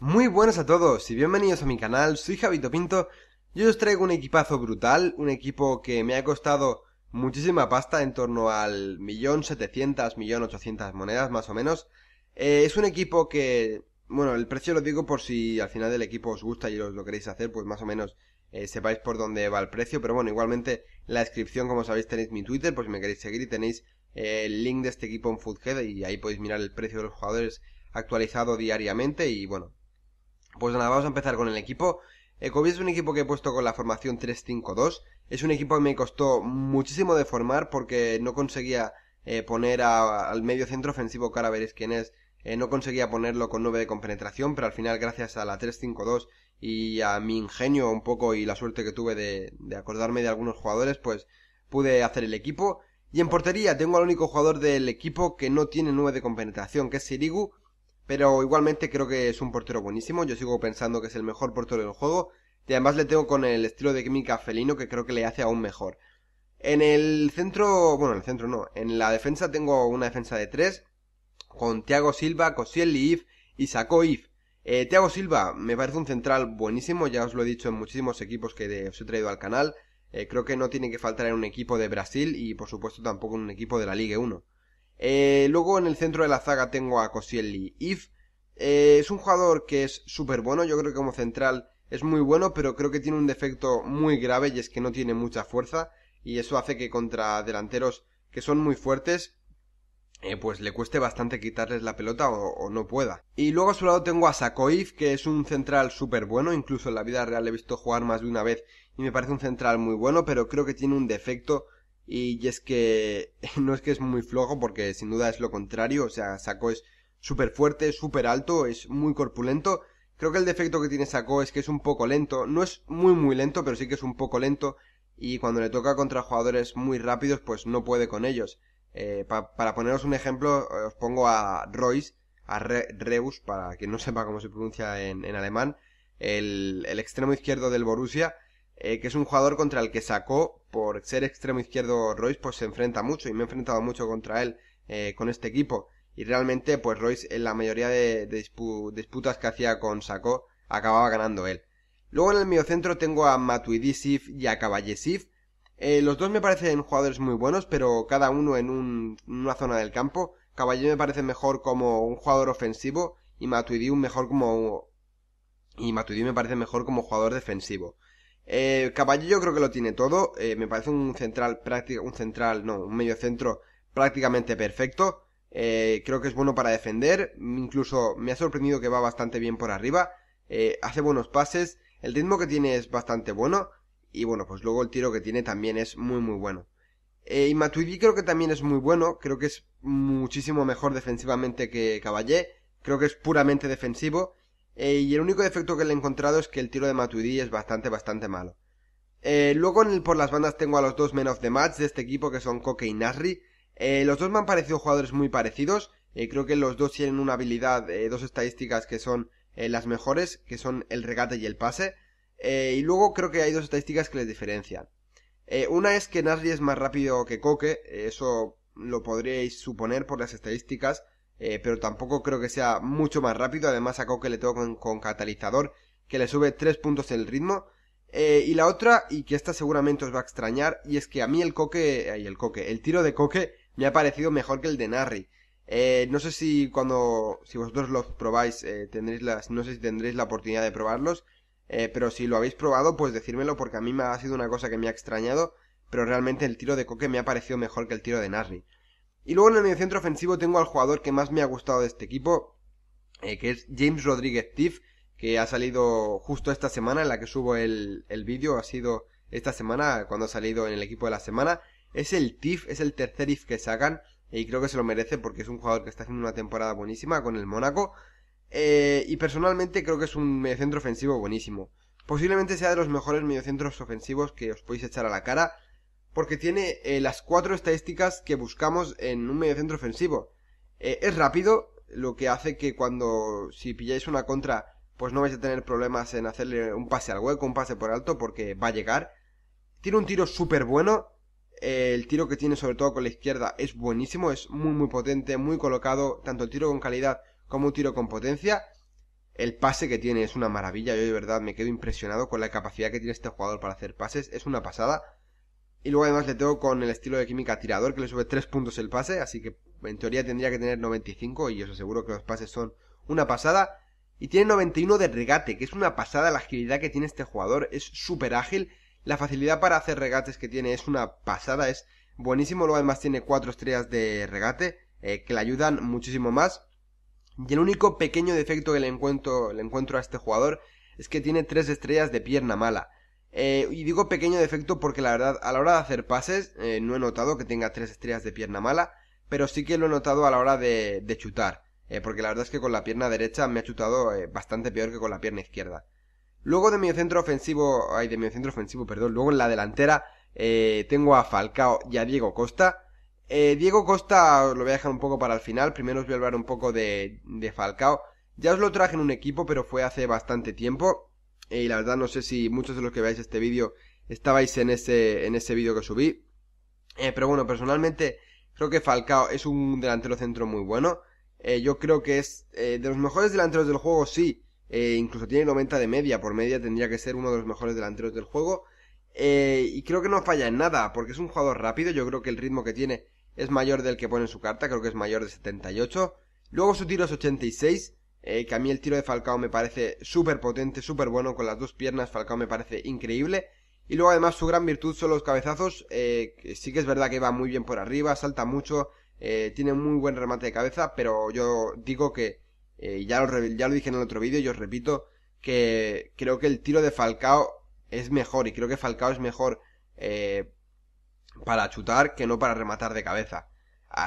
Muy buenos a todos y bienvenidos a mi canal, soy Javito Pinto y hoy os traigo un equipazo brutal, un equipo que me ha costado muchísima pasta, en torno al millón setecientas, millón ochocientas monedas más o menos. Eh, es un equipo que, bueno, el precio lo digo por si al final del equipo os gusta y os lo queréis hacer, pues más o menos eh, sepáis por dónde va el precio, pero bueno, igualmente en la descripción, como sabéis, tenéis mi Twitter, por si me queréis seguir y tenéis el link de este equipo en Foodhead y ahí podéis mirar el precio de los jugadores actualizado diariamente y bueno, pues nada, vamos a empezar con el equipo. Ecovia es un equipo que he puesto con la formación 3-5-2. Es un equipo que me costó muchísimo de formar porque no conseguía eh, poner al medio centro ofensivo cara veréis quién es. Eh, no conseguía ponerlo con 9 de compenetración, pero al final gracias a la 3-5-2 y a mi ingenio un poco y la suerte que tuve de, de acordarme de algunos jugadores, pues pude hacer el equipo. Y en portería tengo al único jugador del equipo que no tiene 9 de compenetración, que es Sirigu, pero igualmente creo que es un portero buenísimo. Yo sigo pensando que es el mejor portero del juego. Y además le tengo con el estilo de química felino que creo que le hace aún mejor. En el centro, bueno, en el centro no. En la defensa tengo una defensa de tres. Con Thiago Silva, Koscielny If y Sacó If. Eh, Thiago Silva me parece un central buenísimo. Ya os lo he dicho en muchísimos equipos que os he traído al canal. Eh, creo que no tiene que faltar en un equipo de Brasil y por supuesto tampoco en un equipo de la Liga 1. Eh, luego en el centro de la zaga tengo a Koscielny If. Eh, es un jugador que es súper bueno, yo creo que como central es muy bueno, pero creo que tiene un defecto muy grave y es que no tiene mucha fuerza y eso hace que contra delanteros que son muy fuertes eh, pues le cueste bastante quitarles la pelota o, no pueda. Y luego a su lado tengo a Sakoif, que es un central súper bueno, incluso en la vida real he visto jugar más de una vez y me parece un central muy bueno, pero creo que tiene un defecto y es que no es que es muy flojo porque sin duda es lo contrario, o sea, Saco es súper fuerte, súper alto, es muy corpulento. Creo que el defecto que tiene Saco es que es un poco lento, no es muy muy lento, pero sí que es un poco lento y cuando le toca contra jugadores muy rápidos pues no puede con ellos. Eh, para poneros un ejemplo, os pongo a Royce, a Reus, para quien no sepa cómo se pronuncia en, alemán, el, extremo izquierdo del Borussia, eh, que es un jugador contra el que sacó, por ser extremo izquierdo Royce, pues se enfrenta mucho y me he enfrentado mucho contra él eh, con este equipo. Y realmente, pues Royce en la mayoría de, disputas que hacía con Sacó, acababa ganando él. Luego en el mediocentro tengo a Matuidi Sif y a Caballé Sif. Eh, los dos me parecen jugadores muy buenos, pero cada uno en, un, una zona del campo. Caballé me parece mejor como un jugador ofensivo y Matuidi un mejor como y Matuidi me parece mejor como jugador defensivo. Eh, Caballero yo creo que lo tiene todo. Eh, me parece un central práctico, un central, no, un medio centro prácticamente perfecto. Eh, creo que es bueno para defender. Incluso me ha sorprendido que va bastante bien por arriba. Eh, hace buenos pases. El ritmo que tiene es bastante bueno. Y bueno, pues luego el tiro que tiene también es muy muy bueno. y Matuidi creo que también es muy bueno. Creo que es muchísimo mejor defensivamente que Caballé. Creo que es puramente defensivo. Eh, y el único defecto que le he encontrado es que el tiro de Matuidi es bastante, bastante malo. Eh, luego por las bandas tengo a los dos men of the match de este equipo que son Koke y Nasri. Eh, los dos me han parecido jugadores muy parecidos. creo que los dos tienen una habilidad, dos estadísticas que son las mejores, que son el regate y el pase. Y luego creo que hay dos estadísticas que les diferencian. una es que Nasri es más rápido que Koke, eso lo podríais suponer por las estadísticas. Eh, pero tampoco creo que sea mucho más rápido. Además, a que le tengo con, catalizador, que le sube 3 puntos el ritmo. Eh, y la otra, y que esta seguramente os va a extrañar, y es que a mí el coque, ay, el coque, el tiro de coque me ha parecido mejor que el de Narri. Eh, no sé si cuando, si vosotros los probáis, tendréis las, no sé si tendréis la oportunidad de probarlos, pero si lo habéis probado, pues decírmelo porque a mí me ha sido una cosa que me ha extrañado, pero realmente el tiro de coque me ha parecido mejor que el tiro de Narri. Y luego en el mediocentro ofensivo tengo al jugador que más me ha gustado de este equipo, eh, que es James Rodríguez Tiff, que ha salido justo esta semana en la que subo el, el vídeo, ha sido esta semana cuando ha salido en el equipo de la semana. Es el TIF, es el tercer IF que sacan y creo que se lo merece porque es un jugador que está haciendo una temporada buenísima con el Mónaco. Eh, y personalmente creo que es un mediocentro ofensivo buenísimo. Posiblemente sea de los mejores mediocentros ofensivos que os podéis echar a la cara porque tiene eh, las cuatro estadísticas que buscamos en un mediocentro ofensivo. Eh, es rápido, lo que hace que cuando si pilláis una contra, pues no vais a tener problemas en hacerle un pase al hueco, un pase por alto, porque va a llegar. Tiene un tiro súper bueno. El tiro que tiene sobre todo con la izquierda es buenísimo, es muy muy potente, muy colocado, tanto el tiro con calidad como un tiro con potencia. El pase que tiene es una maravilla, yo de verdad me quedo impresionado con la capacidad que tiene este jugador para hacer pases, es una pasada. Y luego además le tengo con el estilo de química tirador que le sube 3 puntos el pase, así que en teoría tendría que tener 95 y os aseguro que los pases son una pasada. Y tiene 91 de regate, que es una pasada la agilidad que tiene este jugador, es súper ágil. La facilidad para hacer regates que tiene es una pasada, es buenísimo. Luego además tiene 4 estrellas de regate, eh, que le ayudan muchísimo más. Y el único pequeño defecto que le encuentro, le encuentro a este jugador es que tiene 3 estrellas de pierna mala. Eh, y digo pequeño defecto porque la verdad a la hora de hacer pases eh, no he notado que tenga 3 estrellas de pierna mala, pero sí que lo he notado a la hora de, de chutar. Eh, porque la verdad es que con la pierna derecha me ha chutado eh, bastante peor que con la pierna izquierda. Luego de mi centro ofensivo, ay, de mi centro ofensivo, perdón, luego en la delantera eh, tengo a Falcao y a Diego Costa. Diego Costa lo voy a dejar un poco para el final, primero os voy a hablar un poco de, de Falcao. Ya os lo traje en un equipo, pero fue hace bastante tiempo. y la verdad no sé si muchos de los que veáis este vídeo estabais en ese, en ese vídeo que subí. pero bueno, personalmente creo que Falcao es un delantero centro muy bueno. Eh, yo creo que es eh, de los mejores delanteros del juego, sí. Eh, incluso tiene 90 de media. Por media tendría que ser uno de los mejores delanteros del juego. y creo que no falla en nada, porque es un jugador rápido. Yo creo que el ritmo que tiene es mayor del que pone en su carta. Creo que es mayor de 78. Luego su tiro es 86. que a mí el tiro de Falcao me parece súper potente, súper bueno. Con las dos piernas Falcao me parece increíble. Y luego además su gran virtud son los cabezazos. sí que es verdad que va muy bien por arriba, salta mucho. Eh, tiene muy buen remate de cabeza, pero yo digo que, eh, ya, lo, ya lo dije en el otro vídeo y os repito, que creo que el tiro de Falcao es mejor y creo que Falcao es mejor eh, para chutar que no para rematar de cabeza.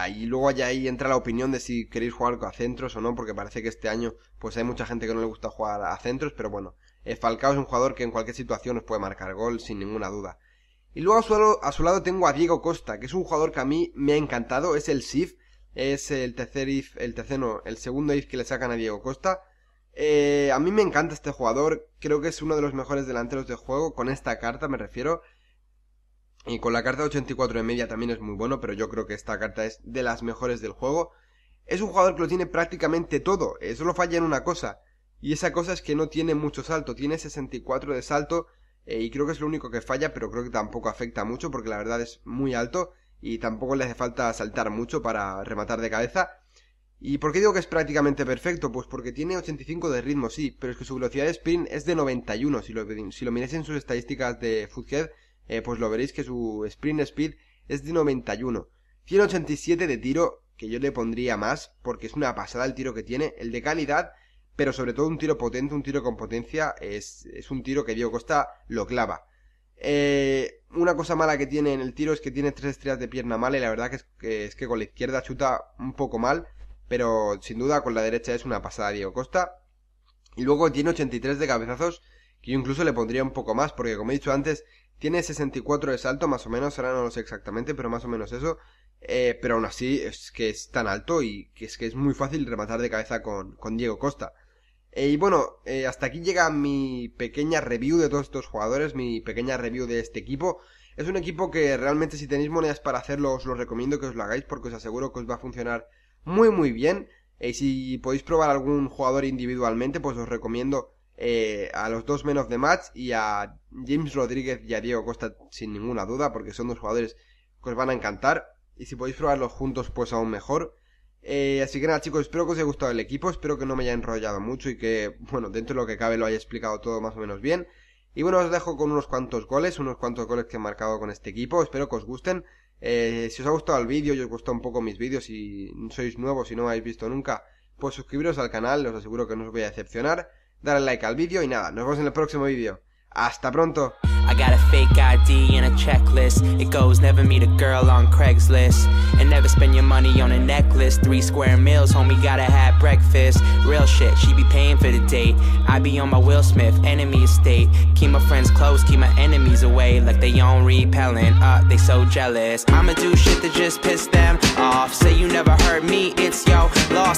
y luego allá ahí entra la opinión de si queréis jugar a centros o no, porque parece que este año pues hay mucha gente que no le gusta jugar a centros, pero bueno, Falcao es un jugador que en cualquier situación os puede marcar gol sin ninguna duda. Y luego a su, lado, a su lado tengo a Diego Costa, que es un jugador que a mí me ha encantado, es el SIF, es el tercer if, el tercero, el segundo if que le sacan a Diego Costa. Eh, a mí me encanta este jugador, creo que es uno de los mejores delanteros de juego, con esta carta me refiero. Y con la carta de 84 de media también es muy bueno, pero yo creo que esta carta es de las mejores del juego. Es un jugador que lo tiene prácticamente todo, eh, solo falla en una cosa, y esa cosa es que no tiene mucho salto, tiene 64 de salto eh, y creo que es lo único que falla, pero creo que tampoco afecta mucho porque la verdad es muy alto y tampoco le hace falta saltar mucho para rematar de cabeza. ¿Y por qué digo que es prácticamente perfecto? Pues porque tiene 85 de ritmo, sí, pero es que su velocidad de sprint es de 91. Si lo, si lo miráis en sus estadísticas de Foothead, eh, pues lo veréis que su sprint speed es de 91. 187 de tiro, que yo le pondría más, porque es una pasada el tiro que tiene. El de calidad pero sobre todo un tiro potente, un tiro con potencia, es, es un tiro que Diego Costa lo clava. Eh, una cosa mala que tiene en el tiro es que tiene tres estrellas de pierna mala y la verdad que es, que es, que con la izquierda chuta un poco mal, pero sin duda con la derecha es una pasada Diego Costa. Y luego tiene 83 de cabezazos, que yo incluso le pondría un poco más, porque como he dicho antes, tiene 64 de salto, más o menos, ahora no lo sé exactamente, pero más o menos eso. Eh, pero aún así es que es tan alto y que es que es muy fácil rematar de cabeza con, con Diego Costa. Eh, y bueno, eh, hasta aquí llega mi pequeña review de todos estos jugadores, mi pequeña review de este equipo. Es un equipo que realmente si tenéis monedas para hacerlo os lo recomiendo que os lo hagáis porque os aseguro que os va a funcionar muy muy bien. Y si podéis probar algún jugador individualmente, pues os recomiendo eh, a los dos menos de match y a James Rodríguez y a Diego Costa sin ninguna duda porque son dos jugadores que os van a encantar. Y si podéis probarlos juntos, pues aún mejor. Eh, así que nada chicos, espero que os haya gustado el equipo, espero que no me haya enrollado mucho y que, bueno, dentro de lo que cabe lo haya explicado todo más o menos bien. Y bueno, os dejo con unos cuantos goles, unos cuantos goles que he marcado con este equipo, espero que os gusten. Eh, si os ha gustado el vídeo y os gustó un poco mis vídeos y sois nuevos y no me habéis visto nunca, pues suscribiros al canal, os aseguro que no os voy a decepcionar. Darle like al vídeo y nada, nos vemos en el próximo vídeo. Hasta pronto. I got a fake ID and a checklist. It goes never meet a girl on Craigslist. And never spend your money on a necklace. Three square meals, homie, gotta have breakfast. Real shit, she be paying for the date. I be on my Will Smith, enemy estate. Keep my friends close, keep my enemies away. Like they on repellent, uh, they so jealous. I'ma do shit that just piss them off. Say you never heard me, it's yo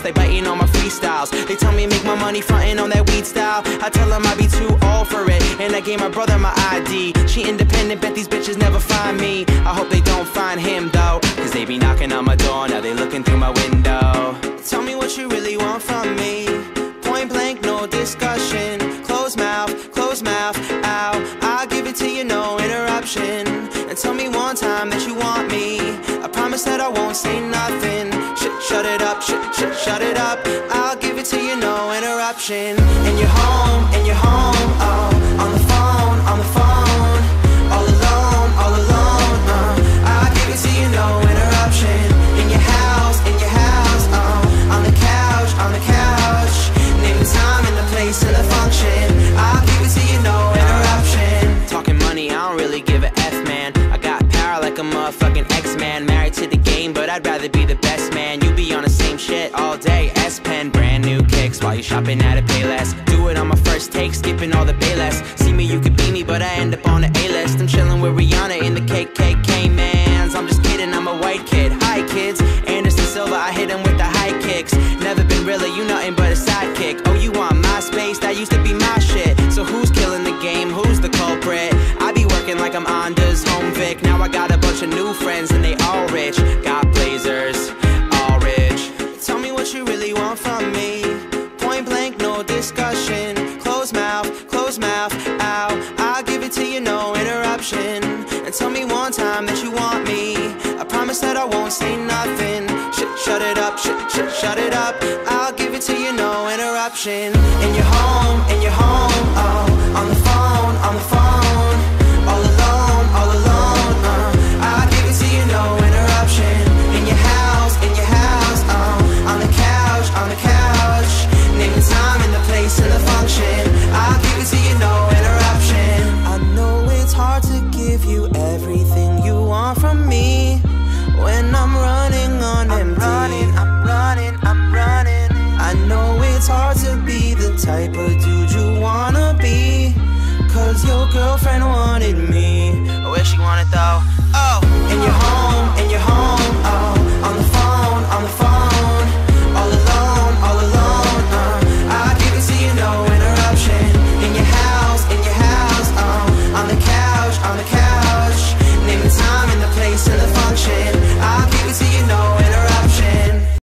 lost. They biting on my freestyles. They tell me make my money frontin' on that weed style. I tell them I be too old for it. And I gave my brother my ID. She independent, bet these bitches never find me. I hope they don't find him though, cause they be knocking on my door, now they looking through my window. Tell me what you really want from me. Point blank, no discussion. Close mouth, close mouth, ow. I'll give it to you, no interruption. And tell me one time that you want me. I promise that I won't say nothing. Shut, it up, shut, shut, shut it up. I'll give it to you, no interruption. And friends and they all rich. Got blazers, all rich. Tell me what you really want from me. Point blank, no discussion. Close mouth, close mouth, ow. I'll give it to you, no interruption. And tell me one time that you want me. I promise that I won't say nothing. Shut, shut it up, shut, shut, shut it up. I'll give it to you, no interruption. In you're home, in you're home, girlfriend wanted me.